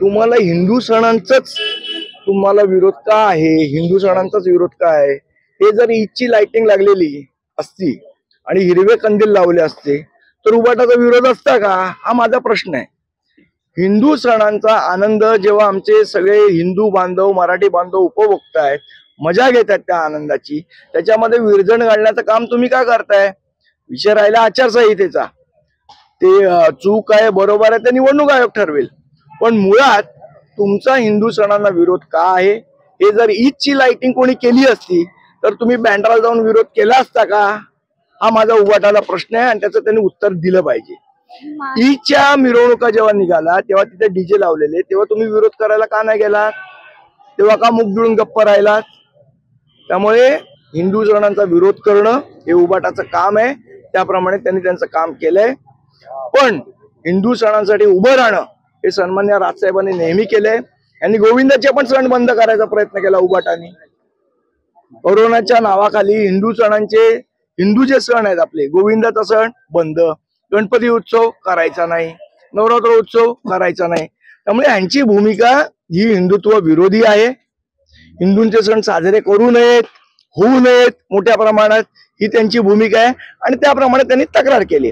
तुम्हाला हिंदू सणांचाच तुम्हाला विरोध का आहे? हिंदू सणांचाच विरोध का आहे? हे जर ईदची लाइटिंग लागलेली असती आणि हिरवे कंदील लावले असते तर उबाटाचा विरोध असता का? हा माझा प्रश्न आहे. हिंदू सणांचा आनंद जेव्हा आमचे सगळे हिंदू बांधव मराठी बांधव उपभोगतायत मजा घेतात त्या आनंदाची. त्याच्यामध्ये विरजण घालण्याचं काम तुम्ही का करताय? विषय राहिला आचारसंहितेचा. ते चूक आहे बरोबर आहे ते निवडणूक आयोग ठरवेल. पण मुळात तुमचा हिंदू सणांना विरोध का आहे? हे जर ईदची लाइटिंग कोणी केली असती तर तुम्ही बँड्राला जाऊन विरोध केला असता का? हा माझा उभाटाला प्रश्न आहे आणि त्याचं त्यांनी उत्तर दिलं पाहिजे. ईदच्या मिरवणुका जेव्हा निघाला तेव्हा तिथे डीजे लावलेले तेव्हा तुम्ही विरोध करायला का नाही गेलात? तेव्हा का मुख जुळून गप्प राहिलात? त्यामुळे हिंदू सणांचा विरोध करणं हे उबाटाचं काम आहे. त्याप्रमाणे त्यांनी त्यांचं काम केलंय. पण हिंदू सणांसाठी उभं राहणं हे सन्मान्य राजसाहेबांनी नेहमी केले. यांनी गोविंदाचे पण सण बंद करायचा प्रयत्न केला उबाटाने. कोरोनाच्या नावाखाली हिंदू सणांचे हिंदू जे सण आहेत आपले गोविंदाचा सण बंद. गणपती उत्सव करायचा नाही. नवरात्र उत्सव करायचा नाही. त्यामुळे यांची भूमिका ही हिंदुत्व विरोधी आहे. हिंदूंचे सण साजरे करू नयेत होऊ नयेत मोठ्या प्रमाणात ही त्यांची भूमिका आहे. आणि त्याप्रमाणे त्यांनी तक्रार केली.